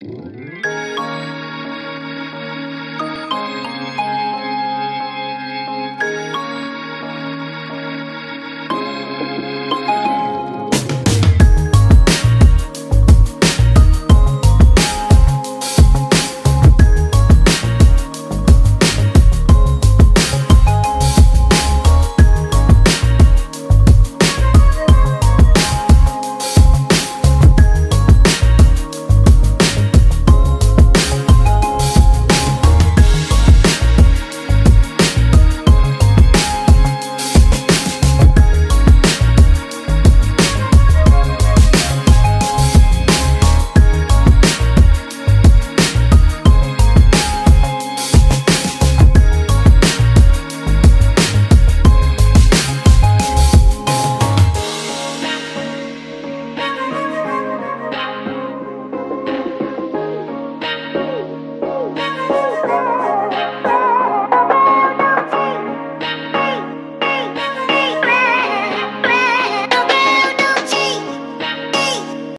you